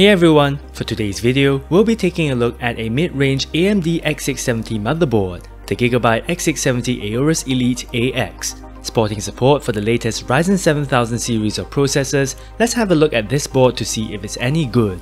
Hey everyone, for today's video, we'll be taking a look at a mid-range AMD X670 motherboard, the Gigabyte X670 Aorus Elite AX. Sporting support for the latest Ryzen 7000 series of processors, let's have a look at this board to see if it's any good.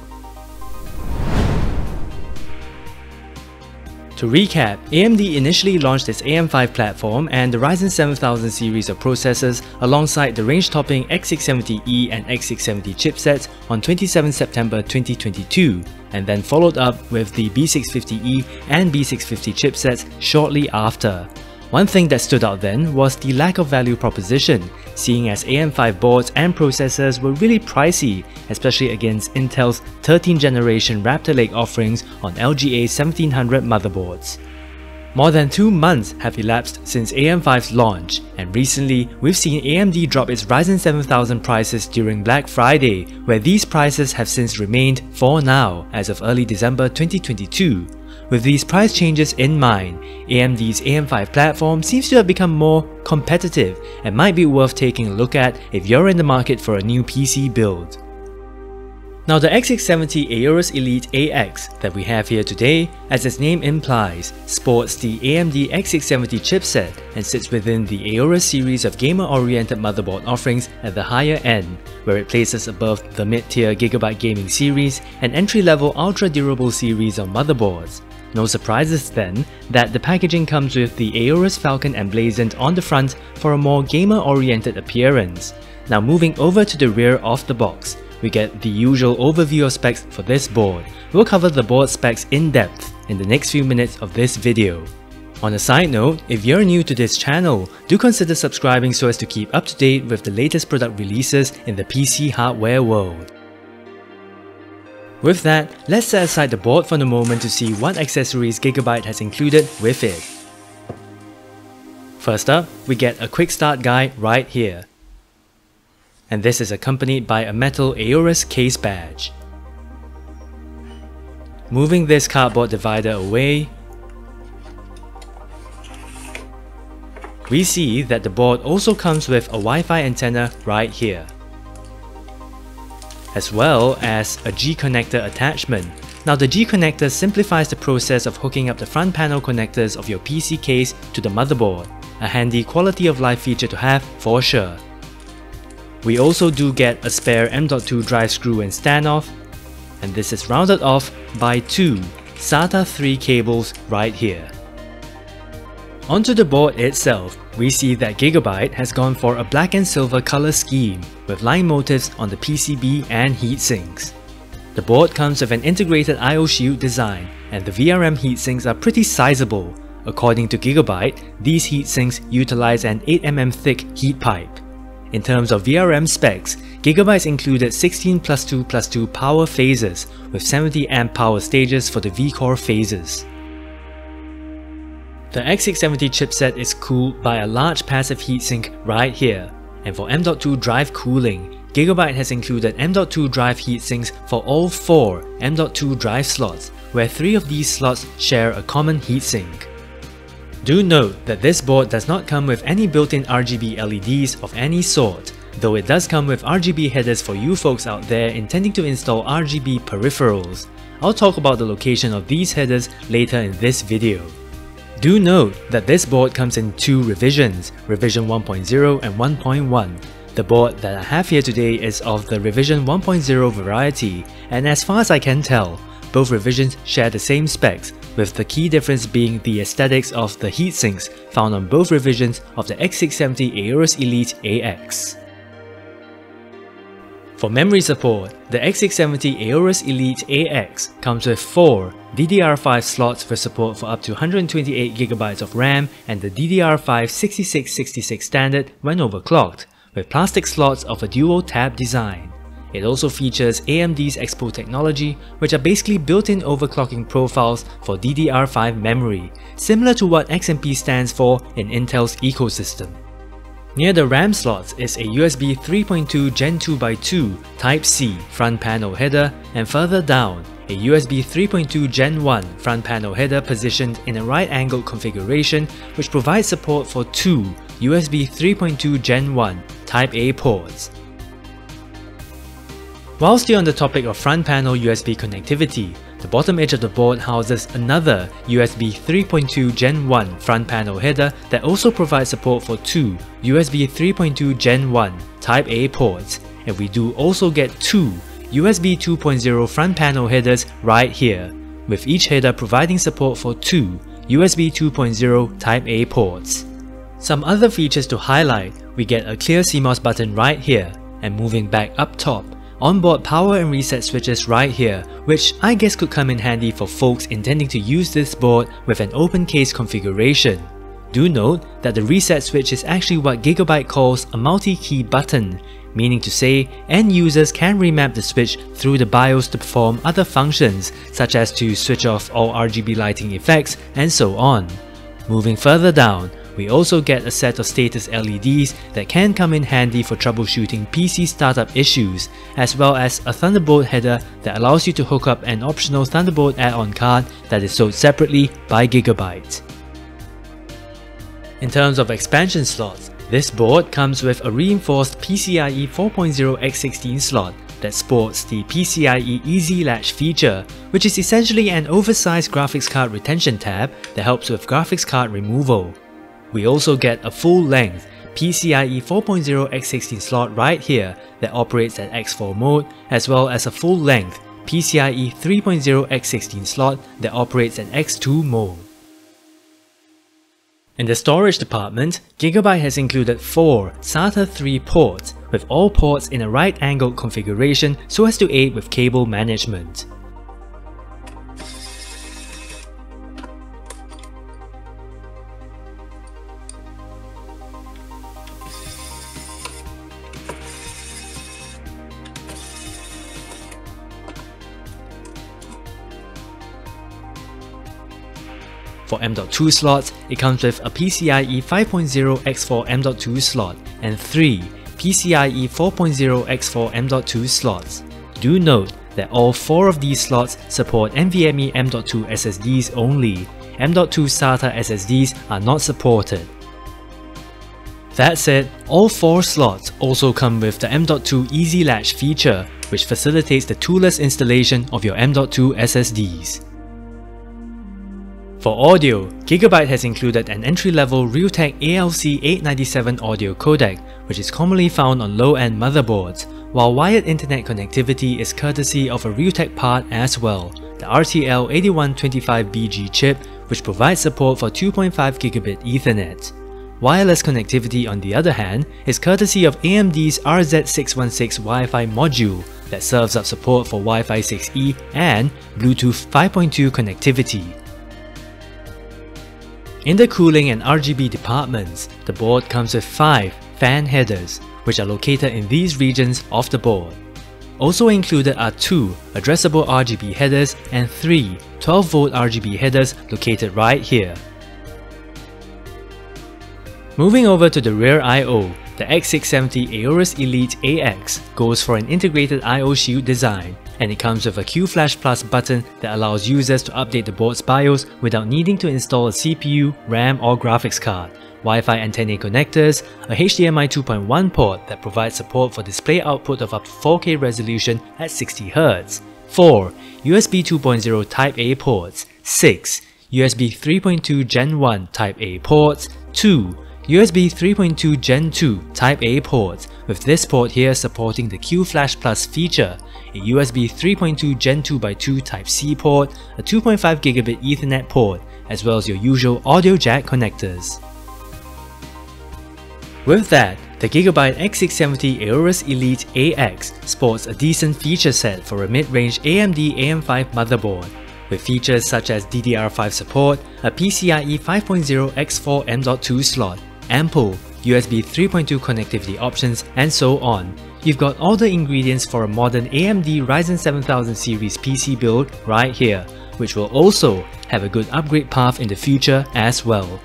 To recap, AMD initially launched its AM5 platform and the Ryzen 7000 series of processors alongside the range-topping X670E and X670 chipsets on 27 September 2022, and then followed up with the B650E and B650 chipsets shortly after. One thing that stood out then was the lack of value proposition, seeing as AM5 boards and processors were really pricey, especially against Intel's 13th generation Raptor Lake offerings on LGA 1700 motherboards. More than two months have elapsed since AM5's launch, and recently we've seen AMD drop its Ryzen 7000 prices during Black Friday, where these prices have since remained for now as of early December 2022. With these price changes in mind, AMD's AM5 platform seems to have become more competitive and might be worth taking a look at if you're in the market for a new PC build. Now the X670 Aorus Elite AX that we have here today, as its name implies, sports the AMD X670 chipset and sits within the Aorus series of gamer-oriented motherboard offerings at the higher end, where it places above the mid-tier Gigabyte Gaming series and entry-level ultra-durable series of motherboards. No surprises then that the packaging comes with the Aorus Falcon emblazoned on the front for a more gamer-oriented appearance. Now moving over to the rear of the box, we get the usual overview of specs for this board. We'll cover the board specs in depth in the next few minutes of this video. On a side note, if you're new to this channel, do consider subscribing so as to keep up to date with the latest product releases in the PC hardware world. With that, let's set aside the board for the moment to see what accessories Gigabyte has included with it. First up, we get a quick start guide right here. And this is accompanied by a metal Aorus case badge. Moving this cardboard divider away, we see that the board also comes with a Wi-Fi antenna right here as well as a G-connector attachment. Now the G-connector simplifies the process of hooking up the front panel connectors of your PC case to the motherboard, a handy quality of life feature to have for sure. We also do get a spare M.2 drive screw and standoff, and this is rounded off by two SATA 3 cables right here. Onto the board itself, we see that Gigabyte has gone for a black and silver color scheme with line motifs on the PCB and heatsinks. The board comes with an integrated IO shield design and the VRM heatsinks are pretty sizable. According to Gigabyte, these heatsinks utilize an 8mm thick heat pipe. In terms of VRM specs, Gigabyte's included 16 plus 2 plus 2 power phases with 70 amp power stages for the V-Core phases. The X670 chipset is cooled by a large passive heatsink right here, and for M.2 drive cooling, Gigabyte has included M.2 drive heatsinks for all 4 M.2 drive slots, where 3 of these slots share a common heatsink. Do note that this board does not come with any built-in RGB LEDs of any sort, though it does come with RGB headers for you folks out there intending to install RGB peripherals. I'll talk about the location of these headers later in this video. Do note that this board comes in two revisions, revision 1.0 and 1.1. The board that I have here today is of the revision 1.0 variety, and as far as I can tell, both revisions share the same specs, with the key difference being the aesthetics of the heatsinks found on both revisions of the X670 Aorus Elite AX. For memory support, the X670 Aorus Elite AX comes with 4 DDR5 slots with support for up to 128GB of RAM and the DDR5 6666 standard when overclocked, with plastic slots of a dual tab design. It also features AMD's Expo technology, which are basically built-in overclocking profiles for DDR5 memory, similar to what XMP stands for in Intel's ecosystem. Near the RAM slots is a USB 3.2 Gen 2x2 Type-C front panel header and further down, a USB 3.2 Gen 1 front panel header positioned in a right-angled configuration which provides support for two USB 3.2 Gen 1 Type-A ports. While still on the topic of front panel USB connectivity, the bottom edge of the board houses another USB 3.2 Gen 1 front panel header that also provides support for two USB 3.2 Gen 1 Type A ports, and we do also get two USB 2.0 front panel headers right here, with each header providing support for two USB 2.0 Type A ports. Some other features to highlight, we get a clear CMOS button right here, and moving back up top, onboard power and reset switches right here, which I guess could come in handy for folks intending to use this board with an open case configuration. Do note that the reset switch is actually what Gigabyte calls a multi-key button, meaning to say end users can remap the switch through the BIOS to perform other functions such as to switch off all RGB lighting effects and so on. Moving further down, we also get a set of status LEDs that can come in handy for troubleshooting PC startup issues, as well as a Thunderbolt header that allows you to hook up an optional Thunderbolt add-on card that is sold separately by Gigabyte. In terms of expansion slots, this board comes with a reinforced PCIe 4.0 x16 slot that sports the PCIe Easy Latch feature, which is essentially an oversized graphics card retention tab that helps with graphics card removal. We also get a full-length PCIe 4.0 x16 slot right here that operates at X4 mode, as well as a full-length PCIe 3.0 x16 slot that operates at X2 mode. In the storage department, Gigabyte has included 4 SATA 3 ports, with all ports in a right-angled configuration so as to aid with cable management. For M.2 slots, it comes with a PCIe 5.0 X4 M.2 slot and 3 PCIe 4.0 X4 M.2 slots. Do note that all 4 of these slots support NVMe M.2 SSDs only. M.2 SATA SSDs are not supported. That said, all 4 slots also come with the M.2 Easy Latch feature, which facilitates the toolless installation of your M.2 SSDs. For audio, Gigabyte has included an entry-level Realtek ALC897 audio codec, which is commonly found on low-end motherboards, while wired internet connectivity is courtesy of a Realtek part as well, the RTL8125BG chip, which provides support for 2.5 gigabit Ethernet. Wireless connectivity on the other hand is courtesy of AMD's RZ616 Wi-Fi module that serves up support for Wi-Fi 6E and Bluetooth 5.2 connectivity. In the cooling and RGB departments, the board comes with 5 fan headers, which are located in these regions of the board. Also included are 2 addressable RGB headers and 3 12V RGB headers located right here. Moving over to the rear I.O., the X670 Aorus Elite AX goes for an integrated I.O. shield design and it comes with a QFlash Plus button that allows users to update the board's BIOS without needing to install a CPU, RAM or graphics card, Wi-Fi antenna connectors, a HDMI 2.1 port that provides support for display output of up to 4K resolution at 60Hz, 4. USB 2.0 Type A ports, 6. USB 3.2 Gen 1 Type A ports, 2. USB 3.2 Gen 2 Type A port, with this port here supporting the QFlash Plus feature, a USB 3.2 Gen 2 x 2 Type C port, a 2.5 gigabit Ethernet port, as well as your usual audio jack connectors. With that, the Gigabyte X670 Aorus Elite AX sports a decent feature set for a mid-range AMD AM5 motherboard, with features such as DDR5 support, a PCIe 5.0 X4 M.2 slot, ample USB 3.2 connectivity options, and so on. You've got all the ingredients for a modern AMD Ryzen 7000 series PC build right here, which will also have a good upgrade path in the future as well.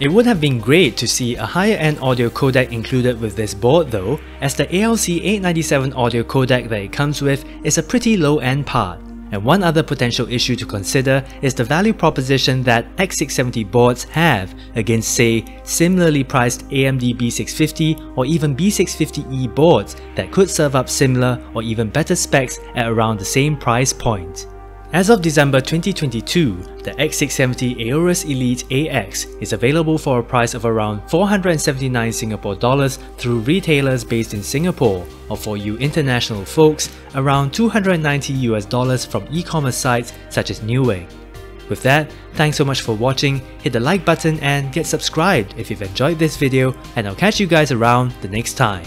It would have been great to see a higher end audio codec included with this board though, as the ALC897 audio codec that it comes with is a pretty low end part. And one other potential issue to consider is the value proposition that X670 boards have against say similarly priced AMD B650 or even B650E boards that could serve up similar or even better specs at around the same price point. As of December 2022, the X670 Aorus Elite AX is available for a price of around 479 Singapore dollars through retailers based in Singapore, or for you international folks, around 290 US dollars from e-commerce sites such as Newegg. With that, thanks so much for watching, hit the like button and get subscribed if you've enjoyed this video and I'll catch you guys around the next time.